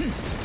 Round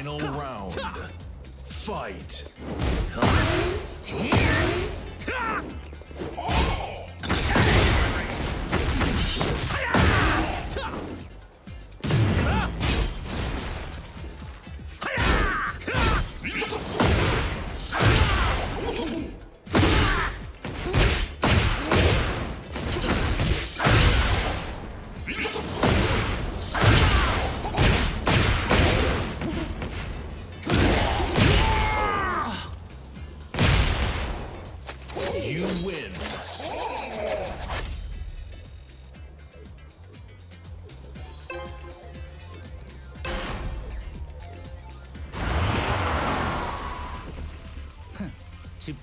Final round. Fight.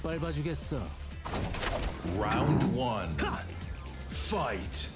밟아 주겠어. Round one. Fight.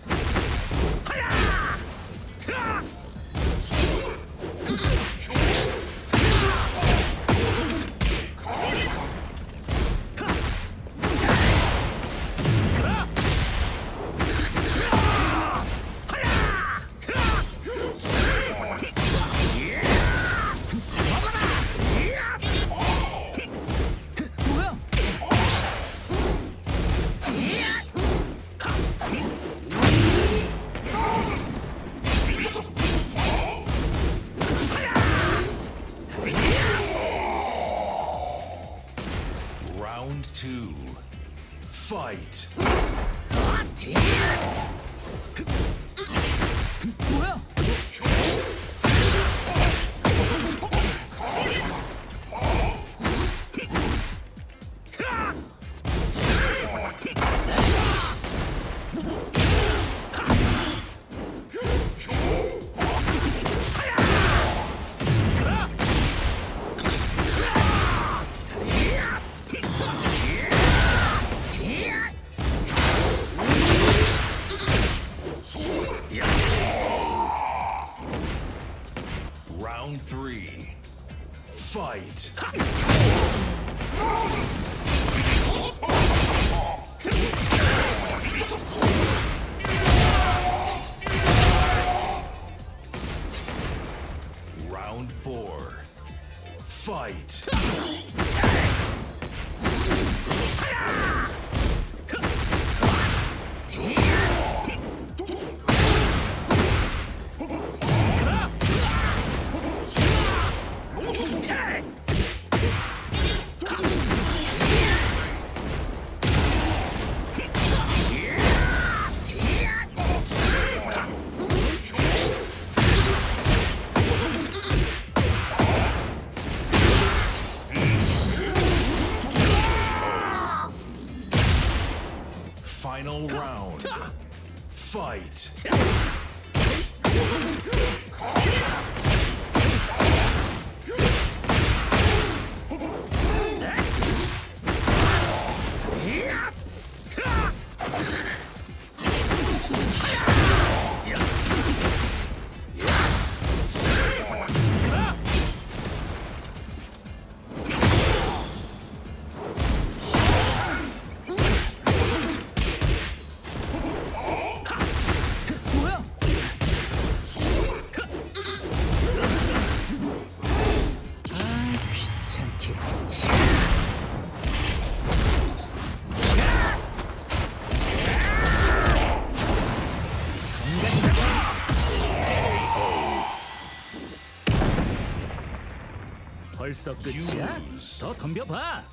Round. Fight. 벌써 끝이야? 더 덤벼봐.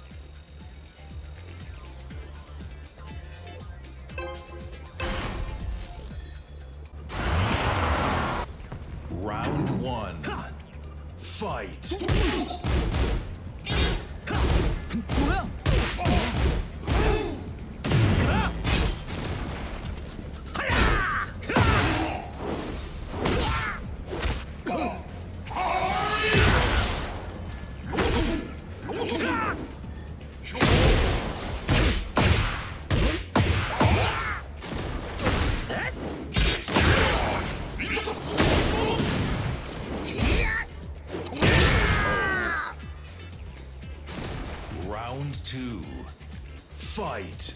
Two. Fight.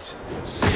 Fight.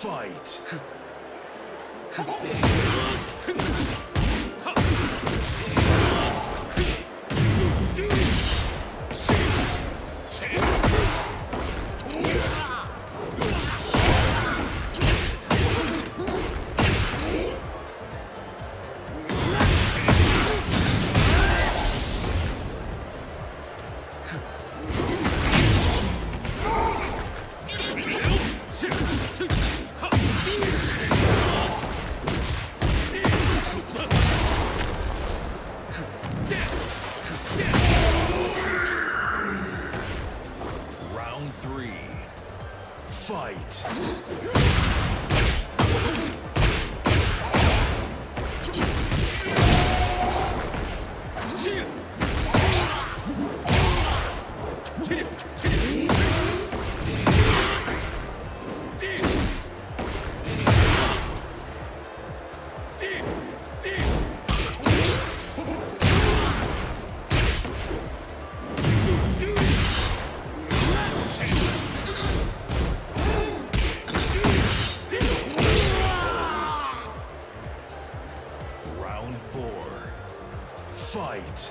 Fight. Fight.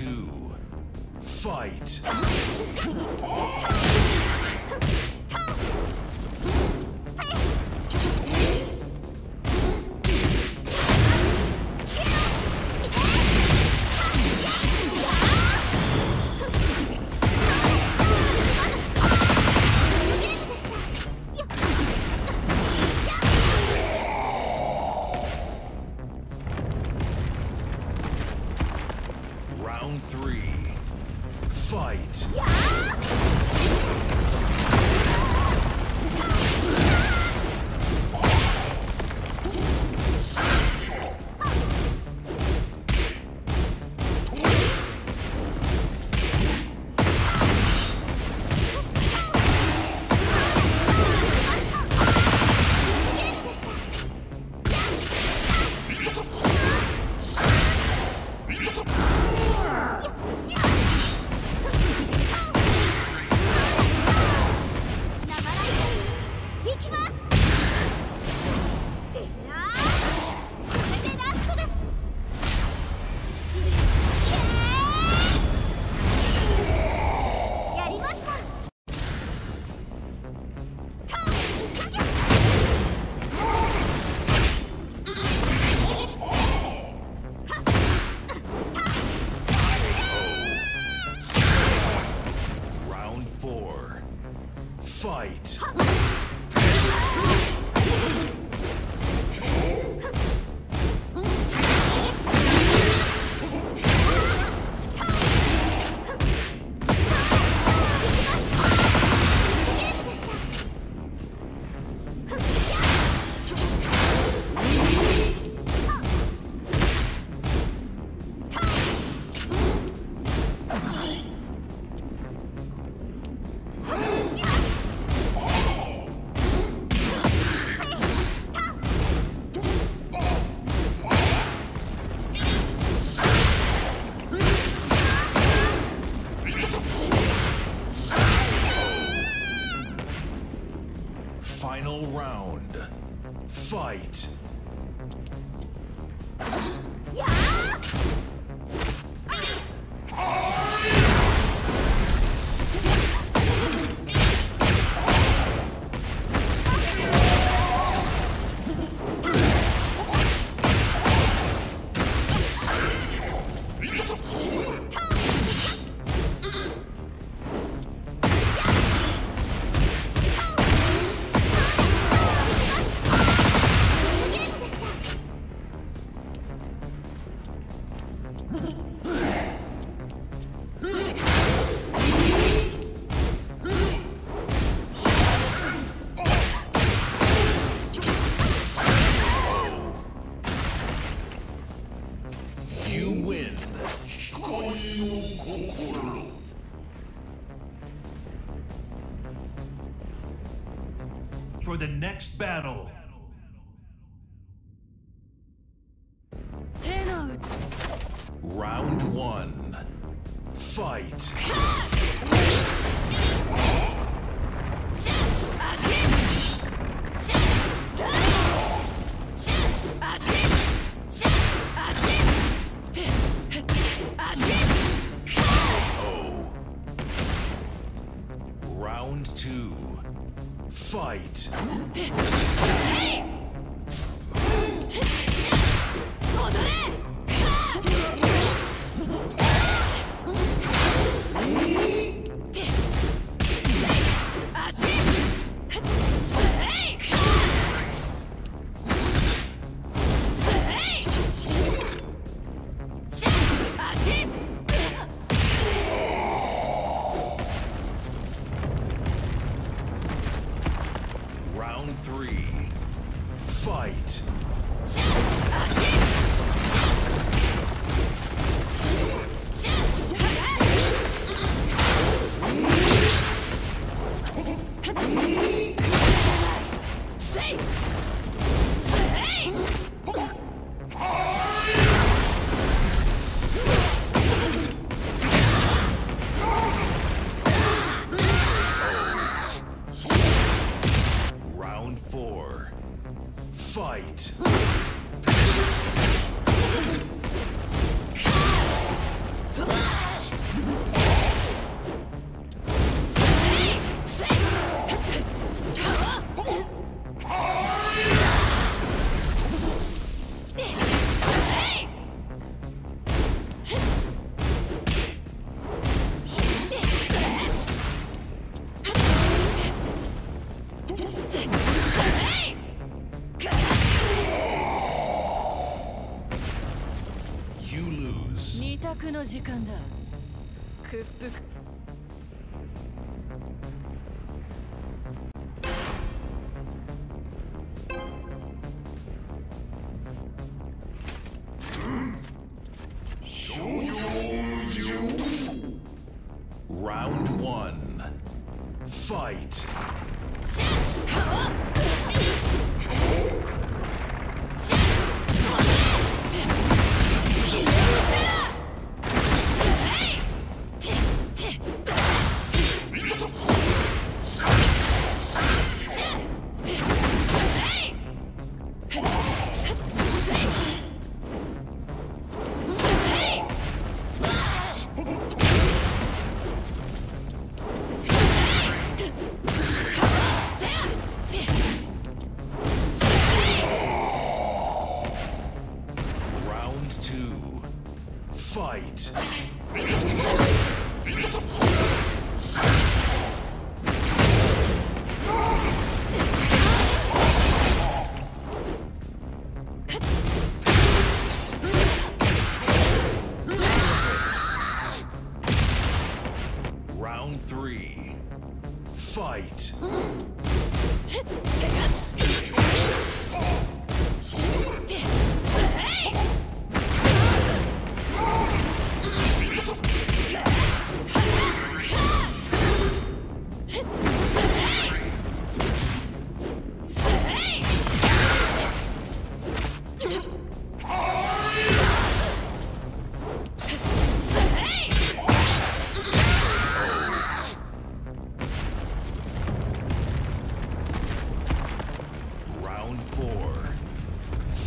two. Fight. Fight. Next battle,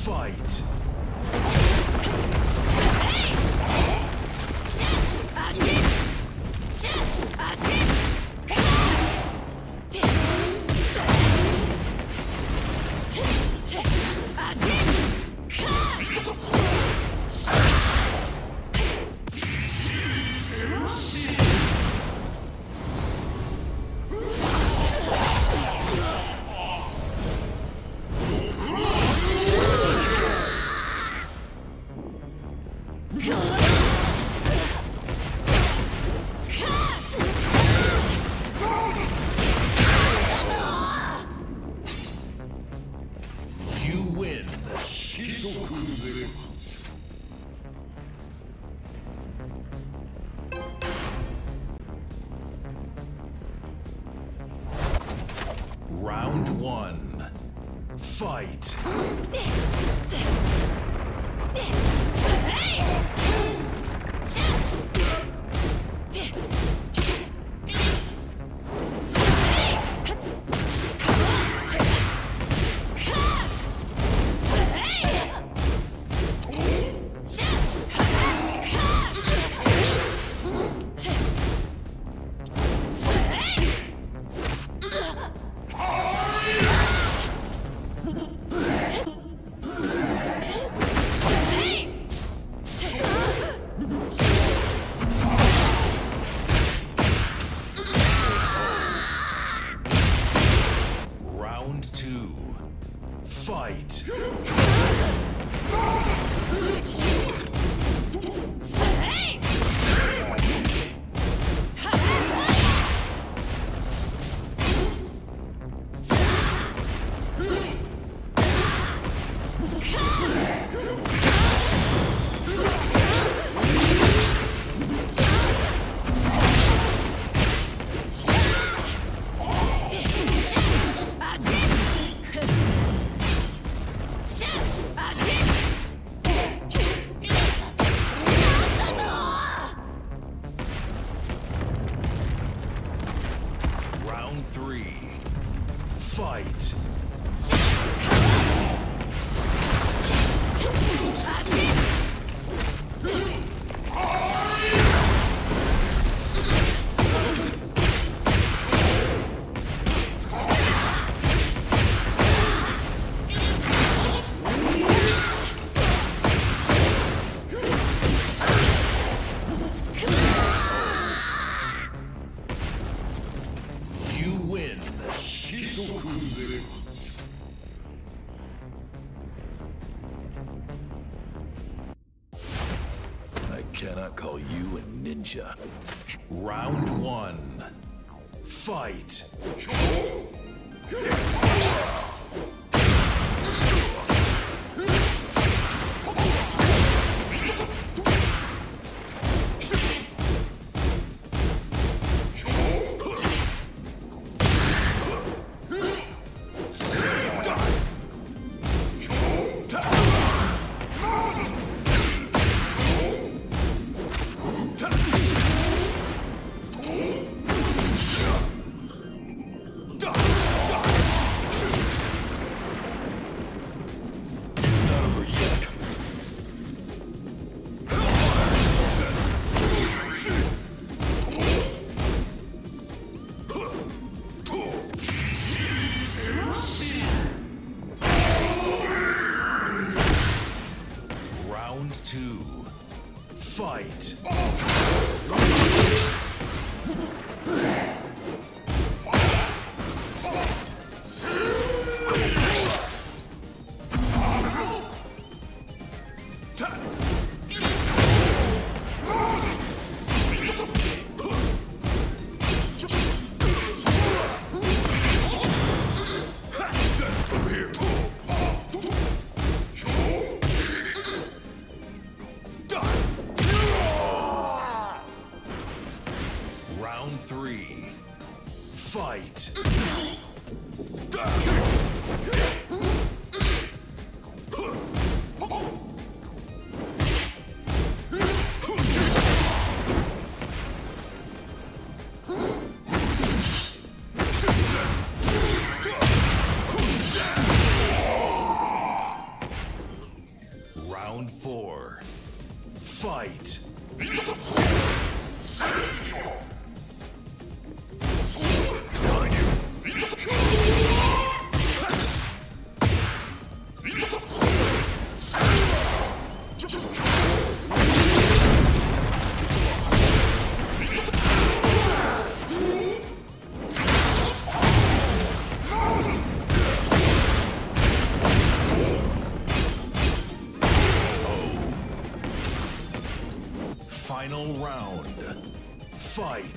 Fight! Ha ha ha! Cannot call you a ninja. Round one. Fight. Fight. Fight.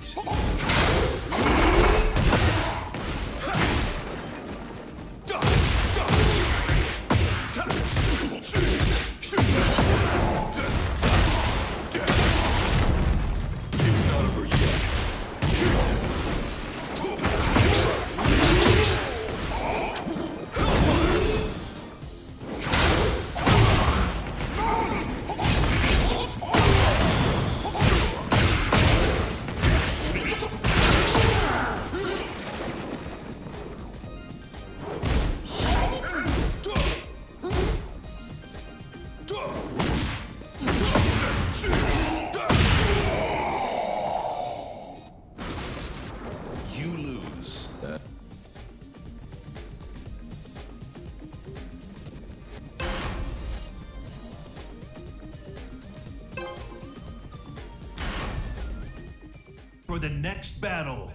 Battle.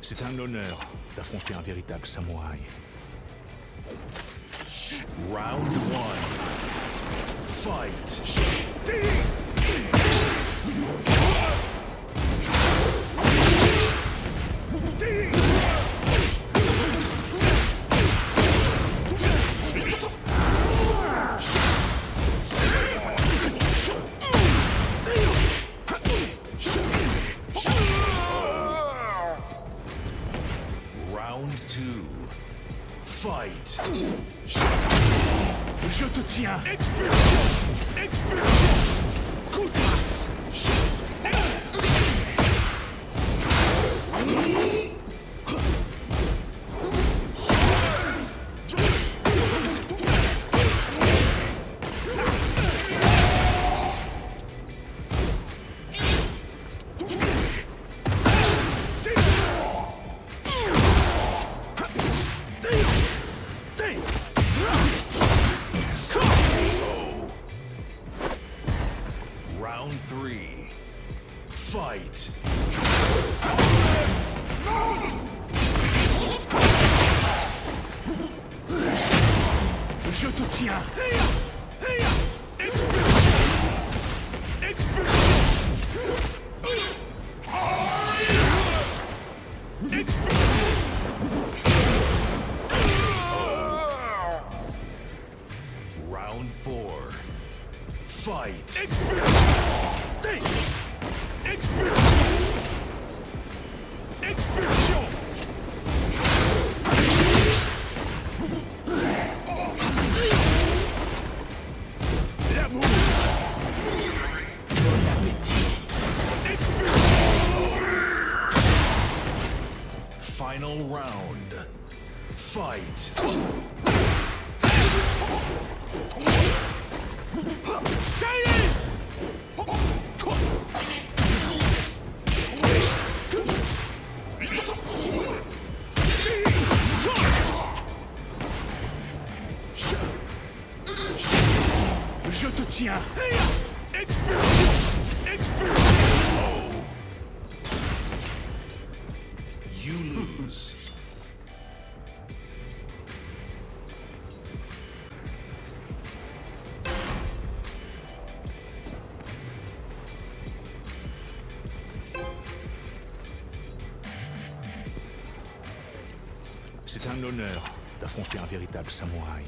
C'est un honneur d'affronter un véritable samouraï. Round one. Fight. You lose. C'est un honneur d'affronter un véritable samouraï.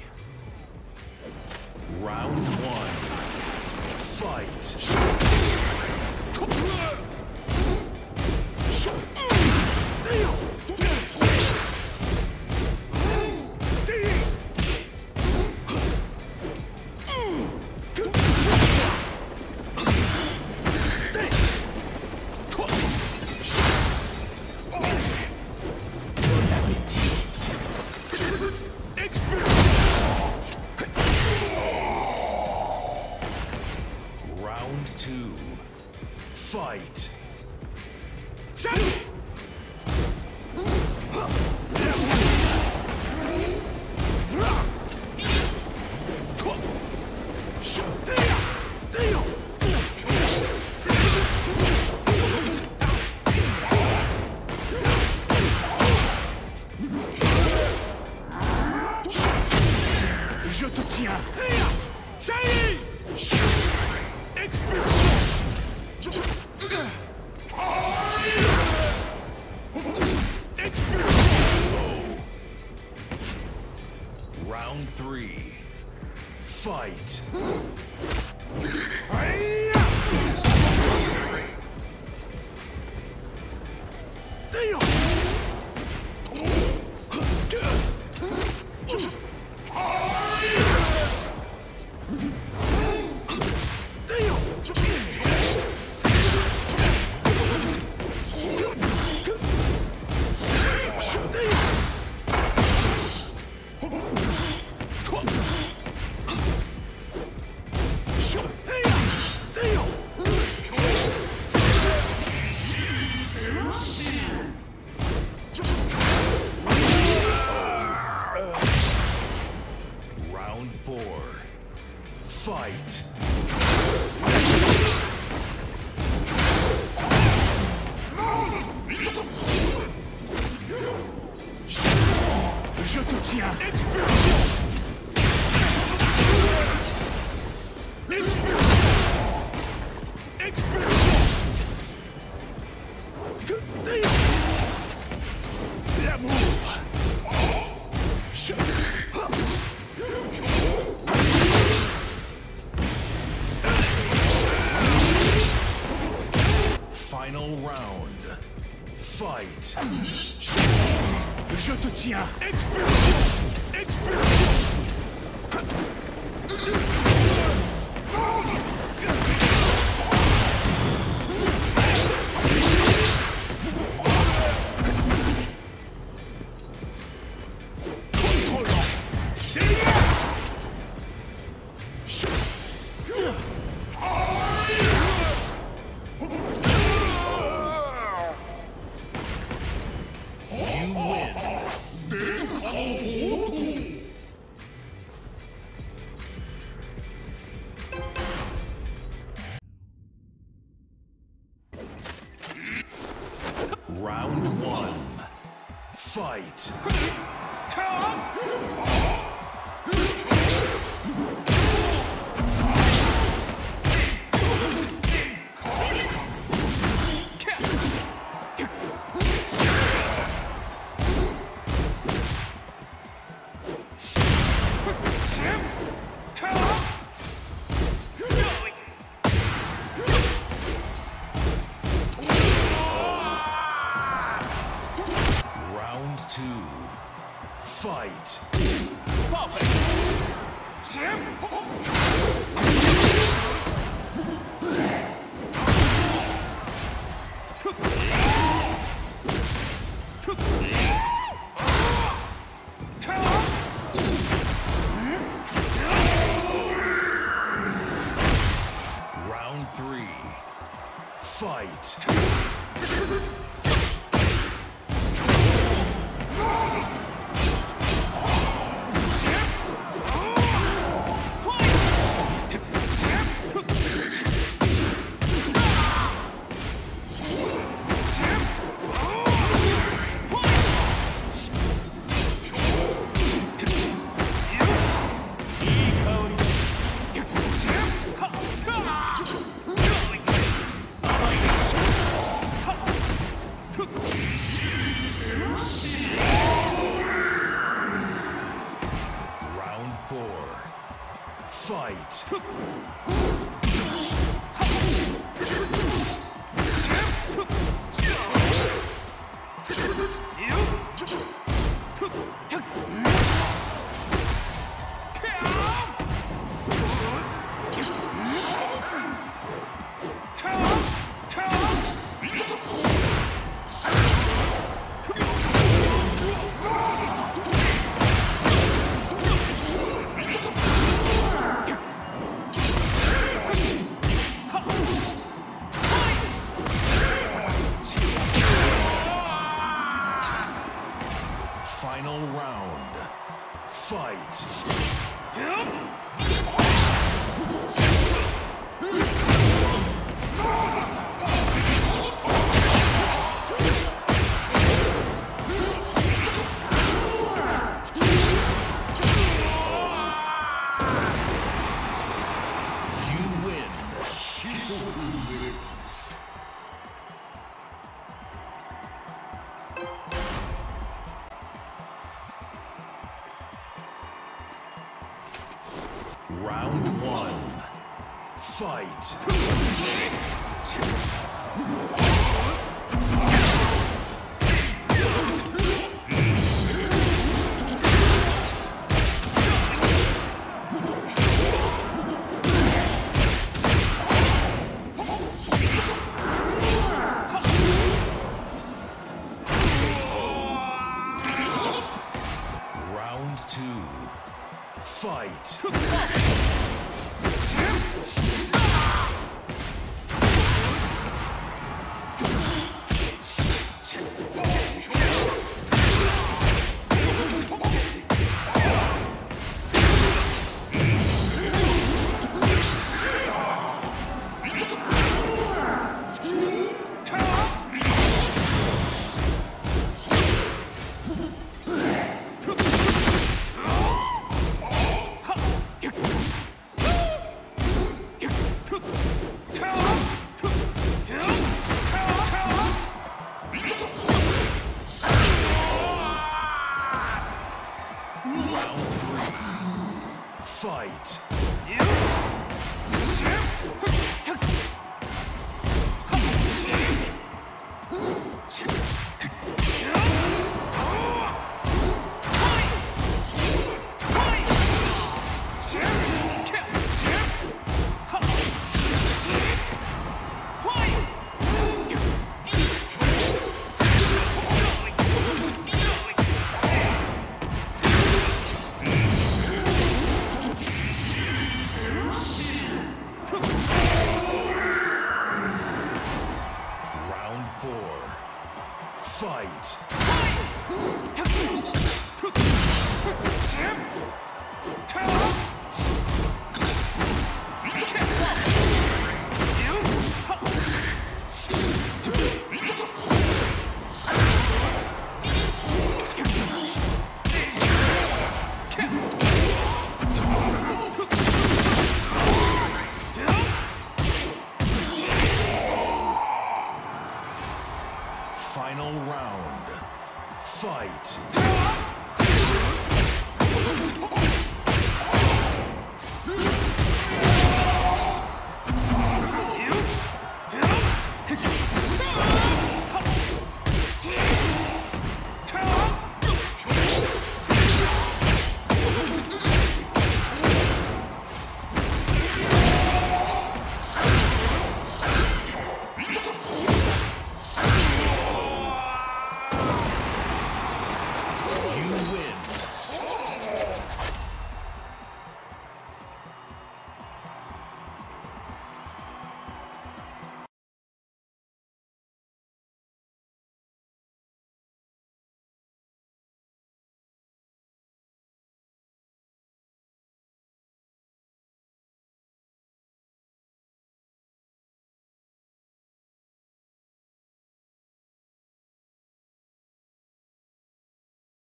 Fight.